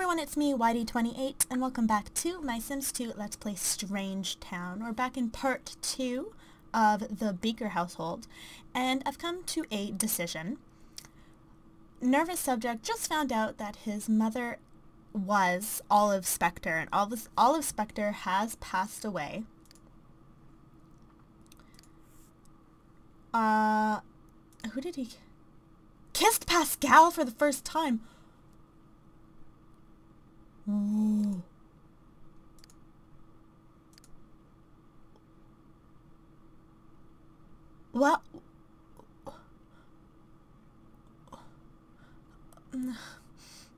everyone, it's me, Whitey28, and welcome back to my Sims 2 Let's Play Strangetown. We're back in part 2 of the Beaker household, and I've come to a decision. Nervous Subject just found out that his mother was Olive Specter, and Olive, Olive Specter has passed away. Uh, who did he... Kissed Pascal for the first time!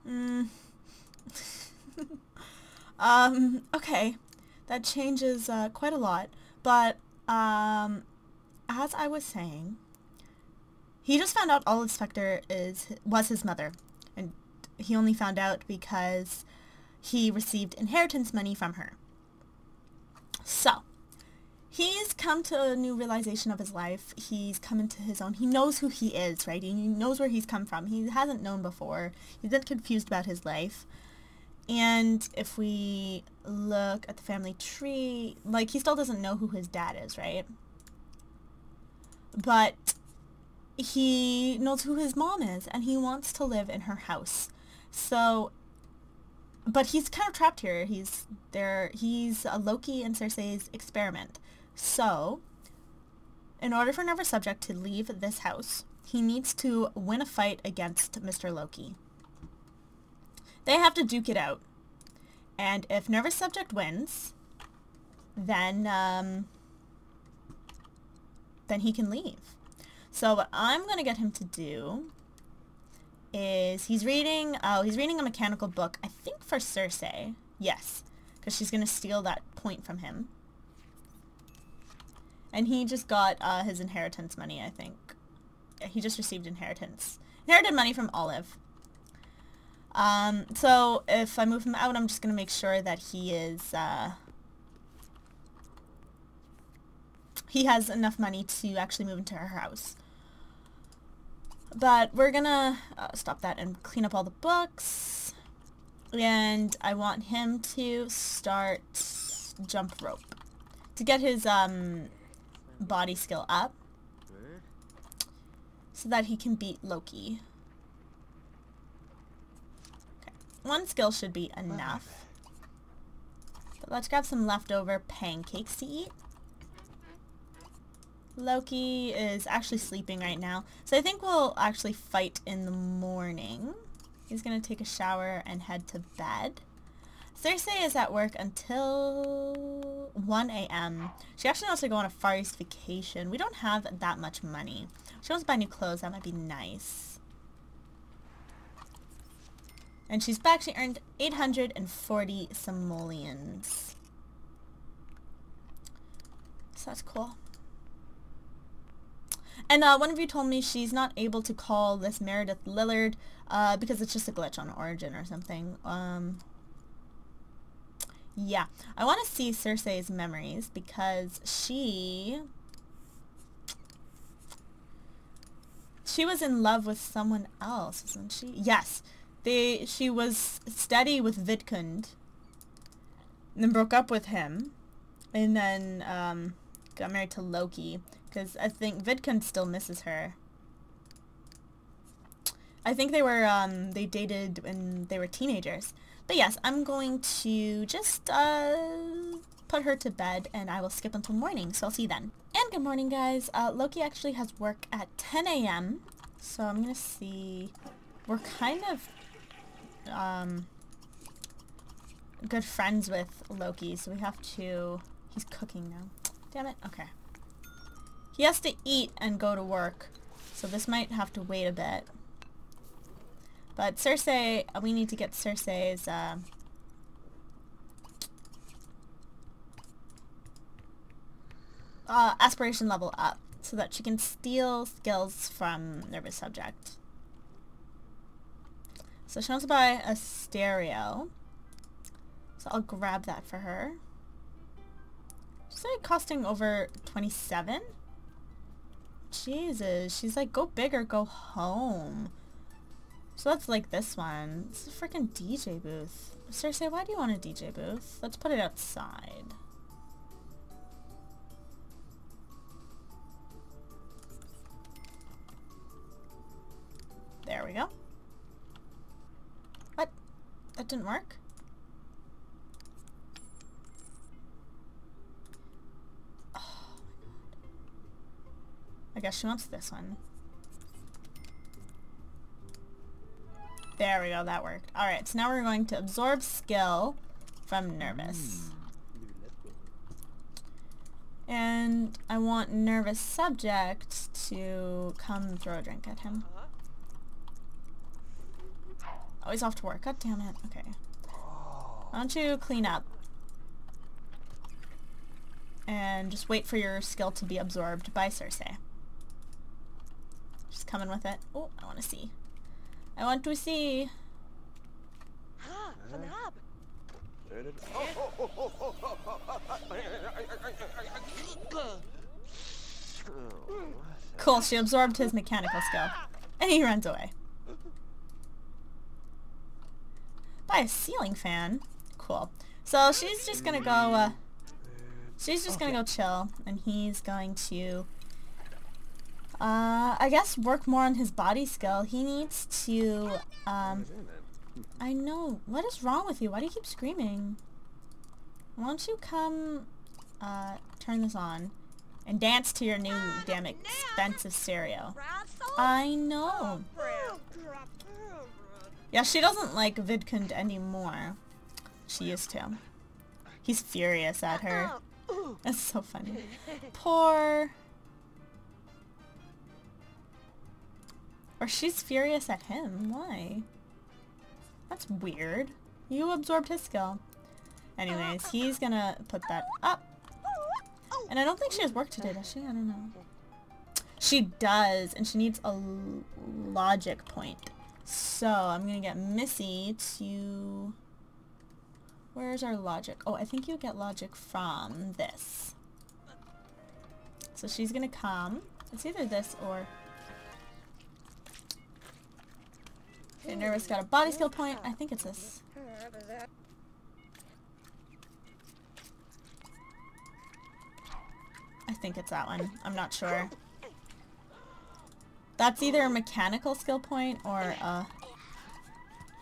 Mm. um, okay, that changes uh, quite a lot, but um, as I was saying, he just found out Olive Specter is was his mother, and he only found out because he received inheritance money from her. So, he's come to a new realization of his life. He's come into his own. He knows who he is, right? He knows where he's come from. He hasn't known before. He's been confused about his life. And if we look at the family tree, like, he still doesn't know who his dad is, right? But he knows who his mom is, and he wants to live in her house. So but he's kind of trapped here. He's there. He's a Loki and Circe's experiment. So, in order for Nervous Subject to leave this house, he needs to win a fight against Mr. Loki. They have to duke it out. And if Nervous Subject wins, then, um, then he can leave. So what I'm going to get him to do is he's reading, oh, he's reading a mechanical book, I think for Circe. Yes, because she's going to steal that point from him. And he just got uh, his inheritance money, I think. He just received inheritance. Inherited money from Olive. Um, so if I move him out, I'm just going to make sure that he is, uh, he has enough money to actually move into her house. But we're gonna uh, stop that and clean up all the books. And I want him to start jump rope to get his um, body skill up so that he can beat Loki. Okay. One skill should be enough. But let's grab some leftover pancakes to eat. Loki is actually sleeping right now. So I think we'll actually fight in the morning. He's going to take a shower and head to bed. Circe is at work until 1 a.m. She actually wants to go on a Far East vacation. We don't have that much money. She wants to buy new clothes. That might be nice. And she's back. She earned 840 simoleons. So that's cool. And uh, one of you told me she's not able to call this Meredith Lillard uh, because it's just a glitch on Origin or something. Um, yeah, I want to see Circe's memories because she... She was in love with someone else, wasn't she? Yes. They, she was steady with Vidcund. And then broke up with him. And then um, got married to Loki. Because I think Vidcund still misses her. I think they were, um, they dated when they were teenagers. But yes, I'm going to just, uh, put her to bed and I will skip until morning. So I'll see you then. And good morning, guys. Uh, Loki actually has work at 10 a.m. So I'm to see, we're kind of, um, good friends with Loki. So we have to, he's cooking now. Damn it. Okay. He has to eat and go to work, so this might have to wait a bit. But Circe, we need to get Circe's, uh, uh, aspiration level up so that she can steal skills from Nervous Subject. So she wants to buy a stereo. So I'll grab that for her. She's like costing over 27? Jesus, she's like, go big or go home. So that's like this one. It's a freaking DJ booth. Seriously, why do you want a DJ booth? Let's put it outside. There we go. What? That didn't work? Oh I guess she wants this one. There we go, that worked. Alright, so now we're going to absorb skill from Nervous. And I want Nervous Subject to come throw a drink at him. Oh, he's off to work. God damn it. Okay. Why don't you clean up? And just wait for your skill to be absorbed by Circe. Just coming with it. Oh, I want to see. I want to see. Cool, she absorbed his mechanical skill. And he runs away. By a ceiling fan? Cool. So she's just gonna go, uh, she's just gonna go chill, and he's going to uh, I guess work more on his body skill. He needs to, um, I know. What is wrong with you? Why do you keep screaming? Why don't you come, uh, turn this on and dance to your new damn expensive stereo? I know. Yeah, she doesn't like Vidcund anymore. She used to. He's furious at her. That's so funny. Poor... Or she's furious at him. Why? That's weird. You absorbed his skill. Anyways, he's gonna put that up. And I don't think she has work today, does she? I don't know. She does, and she needs a logic point. So, I'm gonna get Missy to... Where's our logic? Oh, I think you get logic from this. So she's gonna come. It's either this or... Okay, Nervous got a body skill point. I think it's this. I think it's that one. I'm not sure. That's either a mechanical skill point or uh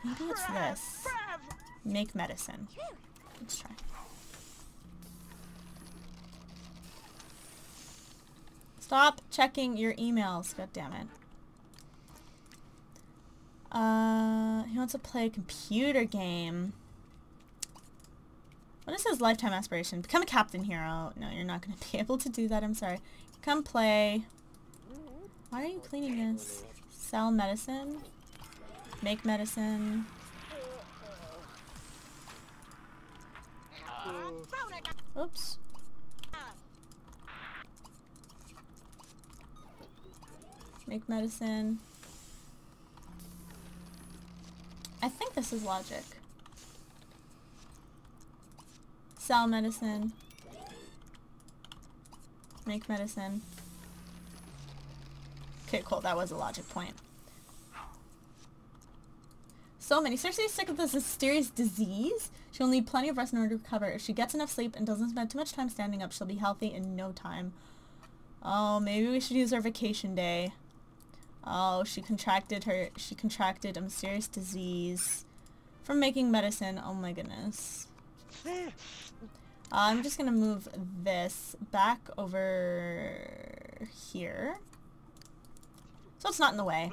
maybe it's this. Make medicine. Let's try. Stop checking your emails, god damn it. Uh, he wants to play a computer game. What is his lifetime aspiration? Become a captain hero. No, you're not going to be able to do that. I'm sorry. Come play. Why are you cleaning this? Sell medicine. Make medicine. Oops. Make medicine. I think this is logic. Sell medicine. Make medicine. Okay, cool. That was a logic point. So many. Seriously sick of this mysterious disease? She'll need plenty of rest in order to recover. If she gets enough sleep and doesn't spend too much time standing up, she'll be healthy in no time. Oh, maybe we should use our vacation day. Oh, she contracted her, she contracted a mysterious disease from making medicine. Oh my goodness. Uh, I'm just gonna move this back over here. So it's not in the way.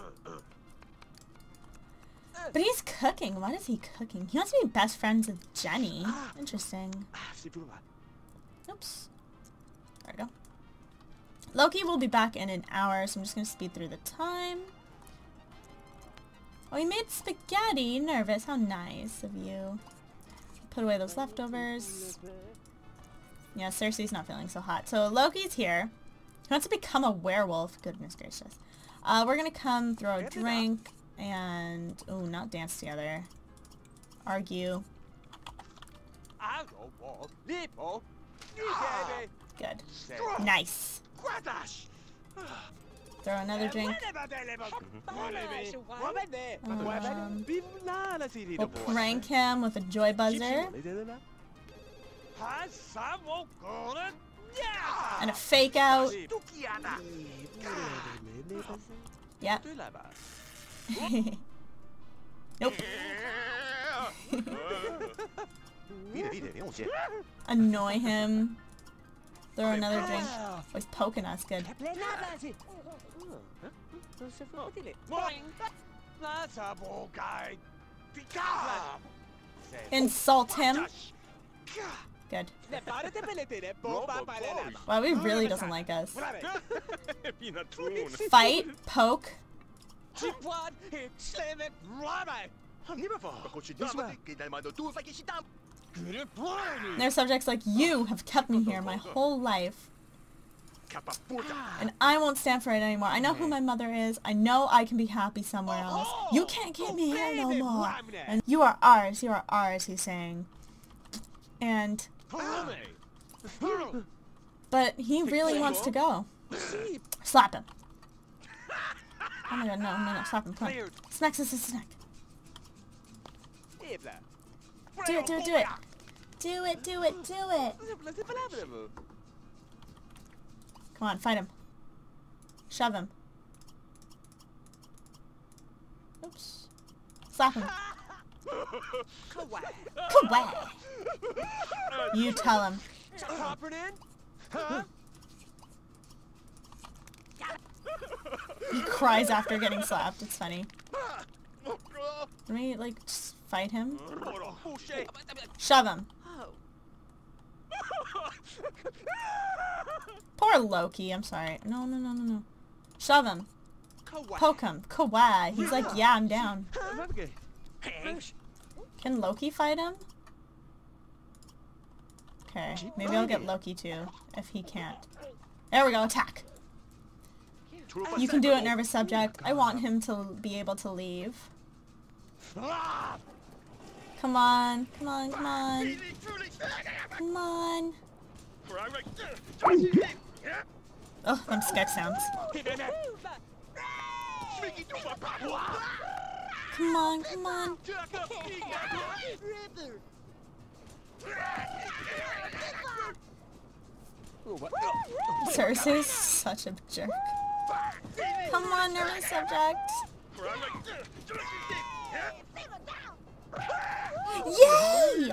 But he's cooking. What is he cooking? He wants to be best friends with Jenny. Interesting. Oops. There we go. Loki will be back in an hour, so I'm just to speed through the time. Oh, you made spaghetti. Nervous. How nice of you. Put away those leftovers. Yeah, Circe's not feeling so hot. So Loki's here. He wants to become a werewolf. Goodness gracious. Uh, we're going to come throw a drink and... Oh, not dance together. Argue. Good. Nice. Throw another drink. Um, We'll prank him with a joy buzzer and a fake out. Yep. nope. Annoy him. Throw another drink. Oh, he's poking us. Good. Insult him. Good. Wow, he really doesn't like us. Fight. Poke. Their subjects like you have kept me here my whole life. And I won't stand for it anymore. I know who my mother is. I know I can be happy somewhere else. You can't keep me here no more. And you are ours. You are ours, he's saying. And... But he really wants to go. Slap him. Oh my god, no, no, no, slap him, come on. Snacks is a snack. Do it, do it, do it. Do it, do it, do it. Come on, fight him. Shove him. Oops. Slap him. Kawaii. You tell him. He cries after getting slapped. It's funny. Let me, like, just fight him. Shove him. Poor Loki. I'm sorry. No, no, no, no, no. Shove him. Poke him. Kawaii. He's like, yeah, I'm down. Can Loki fight him? Okay. Maybe I'll get Loki too, if he can't. There we go. Attack. You can do it, nervous subject. I want him to be able to leave. Come on. Come on, come on. Come on. Oh, them sketch sounds. Come on, come on. Circe's such a jerk. Come on, nervous subject. Yay!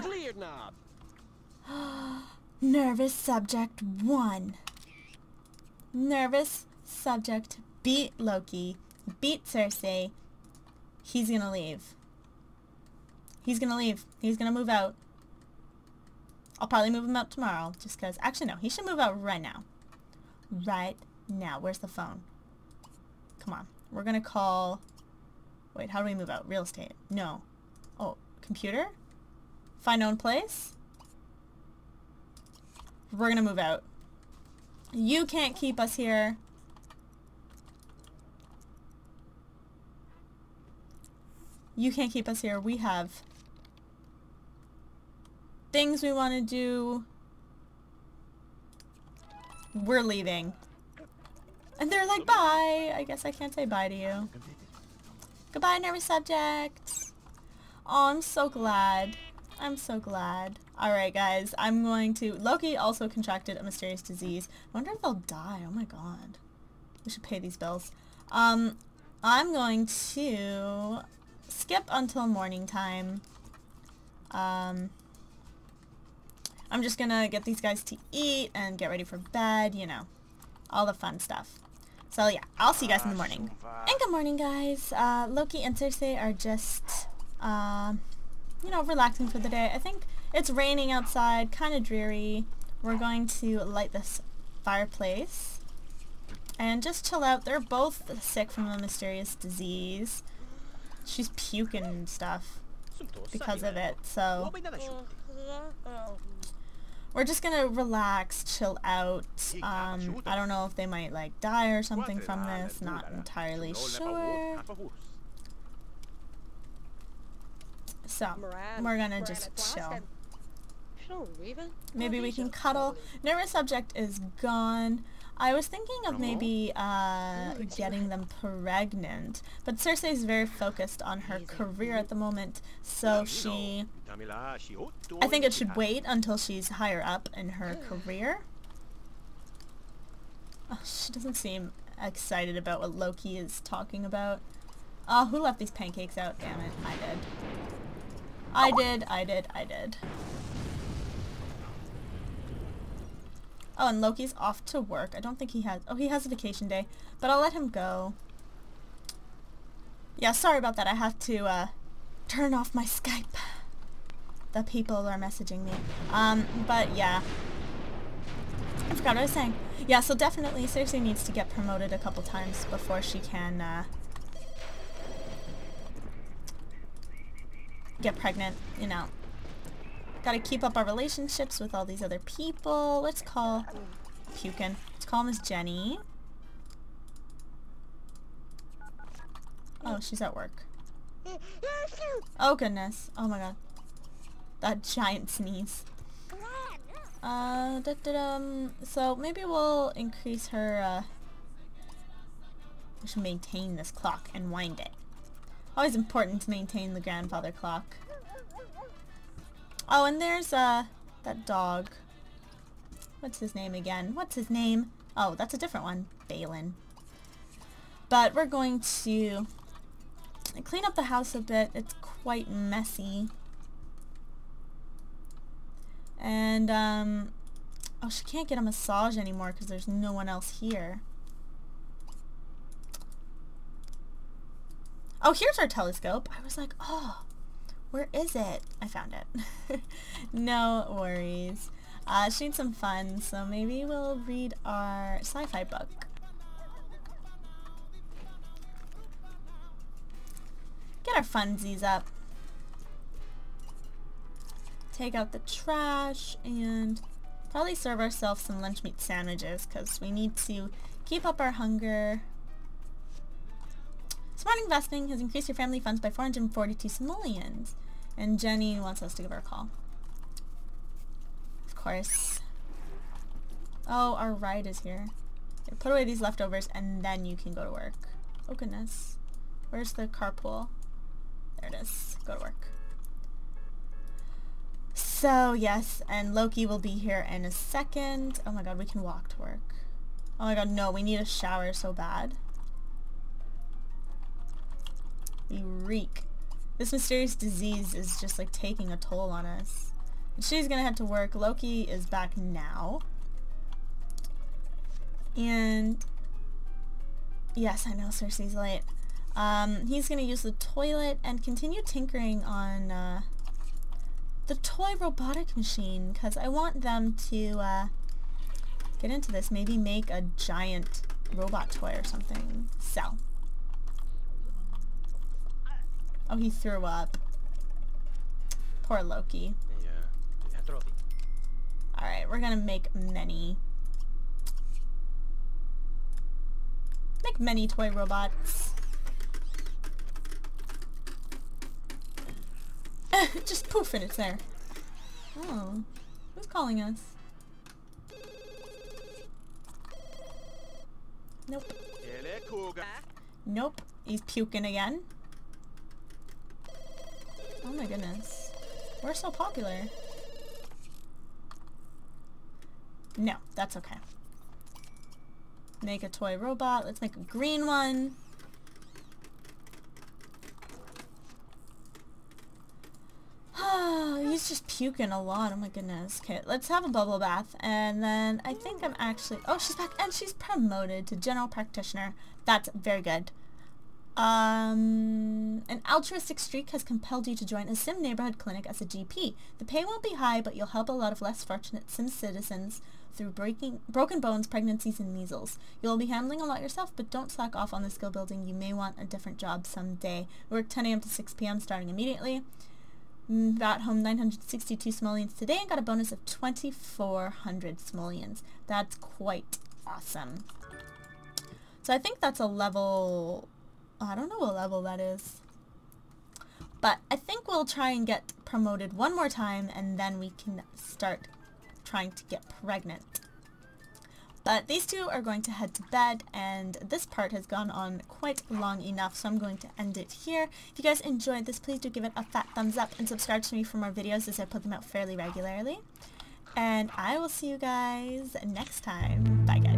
Nervous subject 1. Nervous subject beat Loki, beat Circe. He's gonna leave. He's gonna leave. He's gonna move out. I'll probably move him out tomorrow, just because... Actually, no. He should move out right now. Right now. Where's the phone? Come on. We're gonna call... Wait, how do we move out? Real estate. No. Oh, computer? Find own place? We're gonna move out. You can't keep us here. You can't keep us here. We have things we want to do. We're leaving. And they're like, bye. I guess I can't say bye to you. Goodbye, nervous subjects. Oh, I'm so glad. I'm so glad. Alright guys, I'm going to... Loki also contracted a mysterious disease. I wonder if they'll die. Oh my god. We should pay these bills. Um, I'm going to skip until morning time. Um, I'm just gonna get these guys to eat and get ready for bed, you know. All the fun stuff. So yeah, I'll see you guys in the morning. And good morning guys. Uh, Loki and Circe are just, uh, you know, relaxing for the day. I think it's raining outside, kind of dreary. We're going to light this fireplace and just chill out. They're both sick from a mysterious disease. She's puking and stuff because of it, so we're just gonna relax, chill out. Um, I don't know if they might like die or something from this, not entirely sure. So, we're gonna just chill. Maybe we can cuddle. Nervous subject is gone. I was thinking of maybe uh, getting them pregnant, but Circe is very focused on her career at the moment, so she... I think it should wait until she's higher up in her career. Oh, she doesn't seem excited about what Loki is talking about. Oh, who left these pancakes out? Damn it, I did. I did, I did, I did. Oh, and Loki's off to work. I don't think he has... Oh, he has a vacation day. But I'll let him go. Yeah, sorry about that. I have to uh, turn off my Skype. The people are messaging me. Um, but yeah. I forgot what I was saying. Yeah, so definitely Circe needs to get promoted a couple times before she can uh, get pregnant, you know. Gotta keep up our relationships with all these other people. Let's call Pukin. Let's call Miss Jenny. Oh, she's at work. Oh goodness. Oh my god. That giant sneeze. Uh, da -da -dum. so maybe we'll increase her, uh, we should maintain this clock and wind it. Always important to maintain the grandfather clock. Oh, and there's, uh, that dog. What's his name again? What's his name? Oh, that's a different one. Balin. But we're going to clean up the house a bit. It's quite messy. And, um, oh, she can't get a massage anymore because there's no one else here. Oh, here's our telescope. I was like, oh, where is it? I found it. no worries. Uh, she needs some fun, so maybe we'll read our sci-fi book. Get our funsies up. Take out the trash and probably serve ourselves some lunch meat sandwiches because we need to keep up our hunger. Smart investing has increased your family funds by 442 simoleons. And Jenny wants us to give her a call. Of course. Oh, our ride is here. Okay, put away these leftovers and then you can go to work. Oh goodness. Where's the carpool? There it is. Go to work. So, yes, and Loki will be here in a second. Oh my god, we can walk to work. Oh my god, no, we need a shower so bad. We reek. This mysterious disease is just like taking a toll on us. She's gonna head to work. Loki is back now. And yes, I know Circe's late. Um, he's gonna use the toilet and continue tinkering on uh, the toy robotic machine because I want them to uh, get into this. Maybe make a giant robot toy or something. So. Oh, he threw up. Poor Loki. Yeah. Alright, we're gonna make many. Make many toy robots. Just poof and it's there. Oh. Who's calling us? Nope. Nope. He's puking again. Oh my goodness. We're so popular. No, that's okay. Make a toy robot. Let's make a green one. He's just puking a lot. Oh my goodness. Okay, let's have a bubble bath. And then I think I'm actually... Oh, she's back. And she's promoted to general practitioner. That's very good. Um, an altruistic streak has compelled you to join a Sim neighborhood clinic as a GP. The pay won't be high, but you'll help a lot of less fortunate Sim citizens through breaking, broken bones, pregnancies, and measles. You'll be handling a lot yourself, but don't slack off on the skill building. You may want a different job someday. Work 10 a.m. to 6 p.m. starting immediately. Got home 962 simoleons today and got a bonus of 2,400 simoleons. That's quite awesome. So I think that's a level I don't know what level that is. But I think we'll try and get promoted one more time and then we can start trying to get pregnant. But these two are going to head to bed and this part has gone on quite long enough so I'm going to end it here. If you guys enjoyed this please do give it a fat thumbs up and subscribe to me for more videos as I put them out fairly regularly. And I will see you guys next time. Bye guys.